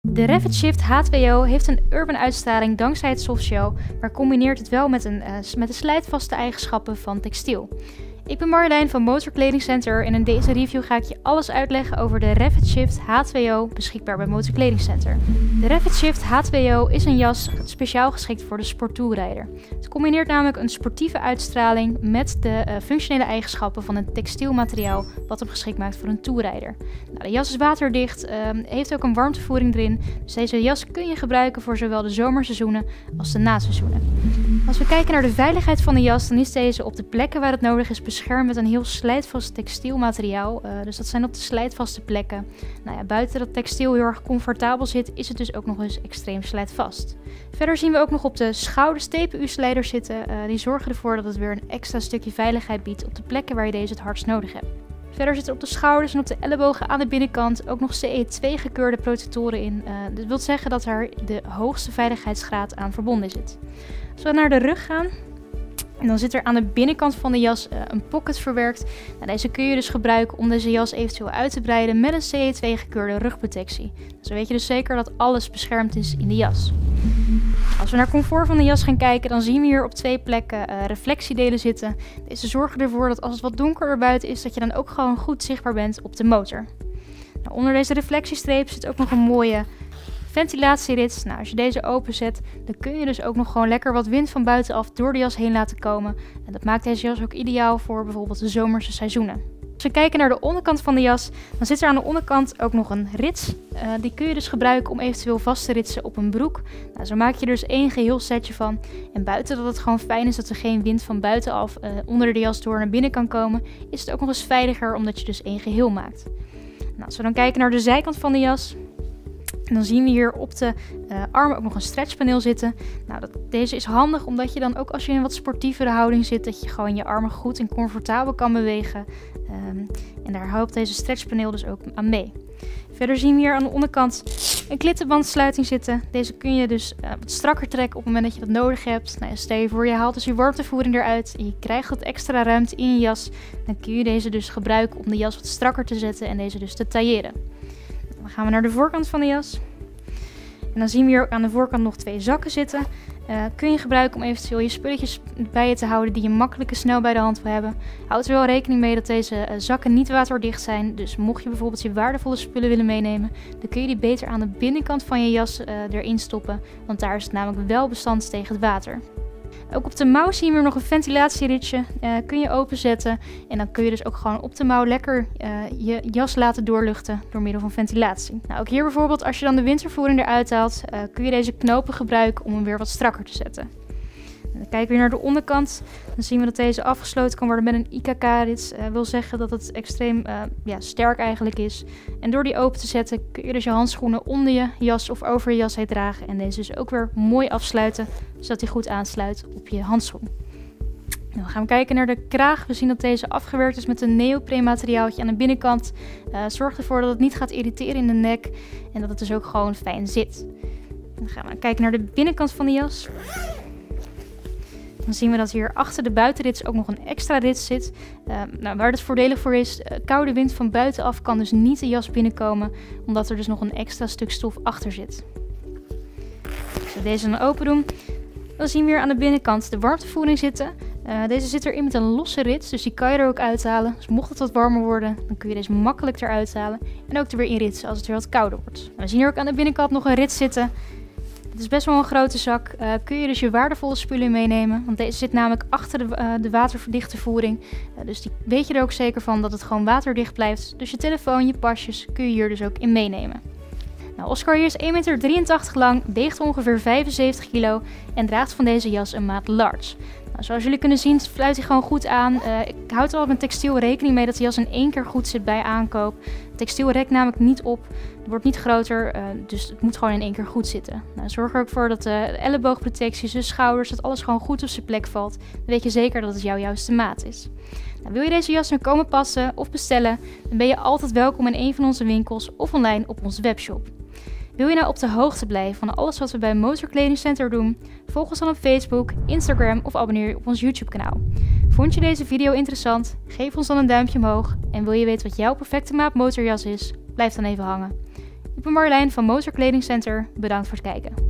De Revit Shift H2O heeft een urban uitstraling dankzij het softshell, maar combineert het wel met, een, uh, met de slijtvaste eigenschappen van textiel. Ik ben Marjolein van Motor Kleding Center en in deze review ga ik je alles uitleggen over de Revit Shift H2O beschikbaar bij Motor Kleding Center. De Revit Shift H2O is een jas speciaal geschikt voor de sporttoerrijder. Het combineert namelijk een sportieve uitstraling met de uh, functionele eigenschappen van een textielmateriaal wat hem geschikt maakt voor een toerrijder. Nou, de jas is waterdicht, uh, heeft ook een warmtevoering erin, dus deze jas kun je gebruiken voor zowel de zomerseizoenen als de naseizoenen. Als we kijken naar de veiligheid van de jas, dan is deze op de plekken waar het nodig is beschermd met een heel slijtvast textielmateriaal. Uh, dus dat zijn op de slijtvaste plekken. Nou ja, buiten dat textiel heel erg comfortabel zit, is het dus ook nog eens extreem slijtvast. Verder zien we ook nog op de schouders TPU-slijders zitten. Uh, die zorgen ervoor dat het weer een extra stukje veiligheid biedt op de plekken waar je deze het hardst nodig hebt. Verder zitten op de schouders en op de ellebogen aan de binnenkant ook nog CE2 gekeurde protectoren in. Uh, dat wil zeggen dat er de hoogste veiligheidsgraad aan verbonden zit. Als we naar de rug gaan, dan zit er aan de binnenkant van de jas uh, een pocket verwerkt. Nou, deze kun je dus gebruiken om deze jas eventueel uit te breiden met een CE2 gekeurde rugprotectie. Zo weet je dus zeker dat alles beschermd is in de jas. Als we naar comfort van de jas gaan kijken, dan zien we hier op twee plekken uh, reflectiedelen zitten. Deze zorgen ervoor dat als het wat donkerder buiten is, dat je dan ook gewoon goed zichtbaar bent op de motor. Nou, onder deze reflectiestreep zit ook nog een mooie Ventilatierits, nou als je deze openzet, dan kun je dus ook nog gewoon lekker wat wind van buitenaf door de jas heen laten komen. En dat maakt deze jas ook ideaal voor bijvoorbeeld de zomerse seizoenen. Als we kijken naar de onderkant van de jas, dan zit er aan de onderkant ook nog een rits. Uh, die kun je dus gebruiken om eventueel vast te ritsen op een broek. Nou, zo maak je er dus één geheel setje van. En buiten dat het gewoon fijn is dat er geen wind van buitenaf uh, onder de jas door naar binnen kan komen, is het ook nog eens veiliger omdat je dus één geheel maakt. Nou, als we dan kijken naar de zijkant van de jas, en dan zien we hier op de uh, armen ook nog een stretchpaneel zitten. Nou, dat, deze is handig omdat je dan ook als je in een wat sportievere houding zit, dat je gewoon je armen goed en comfortabel kan bewegen. Um, en daar helpt deze stretchpaneel dus ook aan mee. Verder zien we hier aan de onderkant een klittenbandsluiting zitten. Deze kun je dus uh, wat strakker trekken op het moment dat je dat nodig hebt. Nou, stel je voor, je haalt dus je warmtevoering eruit en je krijgt wat extra ruimte in je jas. Dan kun je deze dus gebruiken om de jas wat strakker te zetten en deze dus te tailleren. Dan gaan we naar de voorkant van de jas. En dan zien we hier aan de voorkant nog twee zakken zitten. Uh, kun je gebruiken om eventueel je spulletjes bij je te houden die je makkelijk en snel bij de hand wil hebben. Houd er wel rekening mee dat deze uh, zakken niet waterdicht zijn. Dus mocht je bijvoorbeeld je waardevolle spullen willen meenemen, dan kun je die beter aan de binnenkant van je jas uh, erin stoppen. Want daar is het namelijk wel bestand tegen het water. Ook op de mouw zien we nog een ventilatieritje. Uh, kun je openzetten. En dan kun je dus ook gewoon op de mouw lekker uh, je jas laten doorluchten door middel van ventilatie. Nou, ook hier bijvoorbeeld, als je dan de wintervoering eruit haalt, uh, kun je deze knopen gebruiken om hem weer wat strakker te zetten. Dan kijken we naar de onderkant. Dan zien we dat deze afgesloten kan worden met een IKK-rits. Dat uh, wil zeggen dat het extreem uh, ja, sterk eigenlijk is. En door die open te zetten kun je dus je handschoenen onder je jas of over je jas heen dragen. En deze dus ook weer mooi afsluiten, zodat hij goed aansluit op je handschoen. Dan gaan we kijken naar de kraag. We zien dat deze afgewerkt is met een neopreen materiaaltje aan de binnenkant. Uh, zorgt ervoor dat het niet gaat irriteren in de nek en dat het dus ook gewoon fijn zit. Dan gaan we kijken naar de binnenkant van de jas. Dan zien we dat hier achter de buitenrits ook nog een extra rits zit. Uh, nou, waar het voordelig voor is, uh, koude wind van buitenaf kan dus niet de jas binnenkomen, omdat er dus nog een extra stuk stof achter zit. Als we deze dan open doen, dan zien we hier aan de binnenkant de warmtevoering zitten. Uh, deze zit erin met een losse rits, dus die kan je er ook uithalen. Dus mocht het wat warmer worden, dan kun je deze makkelijk eruit halen. En ook er weer in ritsen als het weer wat kouder wordt. We zien hier ook aan de binnenkant nog een rits zitten. Het is best wel een grote zak. Uh, kun je dus je waardevolle spullen meenemen. Want deze zit namelijk achter de, uh, de waterverdichte voering. Uh, dus die weet je er ook zeker van dat het gewoon waterdicht blijft. Dus je telefoon, je pasjes kun je hier dus ook in meenemen. Nou, Oscar hier is 1,83 meter lang, weegt ongeveer 75 kilo en draagt van deze jas een maat large. Nou, zoals jullie kunnen zien sluit hij gewoon goed aan. Uh, ik houd er al met textiel rekening mee dat de jas in één keer goed zit bij aankoop. Textiel rekt namelijk niet op, het wordt niet groter, uh, dus het moet gewoon in één keer goed zitten. Nou, zorg er ook voor dat de elleboogprotecties, de schouders, dat alles gewoon goed op zijn plek valt. Dan weet je zeker dat het jouw juiste maat is. Nou, wil je deze jas nu komen passen of bestellen, dan ben je altijd welkom in een van onze winkels of online op onze webshop. Wil je nou op de hoogte blijven van alles wat we bij Motor Kleding Center doen? Volg ons dan op Facebook, Instagram of abonneer je op ons YouTube kanaal. Vond je deze video interessant? Geef ons dan een duimpje omhoog. En wil je weten wat jouw perfecte maat motorjas is? Blijf dan even hangen. Ik ben Marjolein van Motorkleding Center. Bedankt voor het kijken.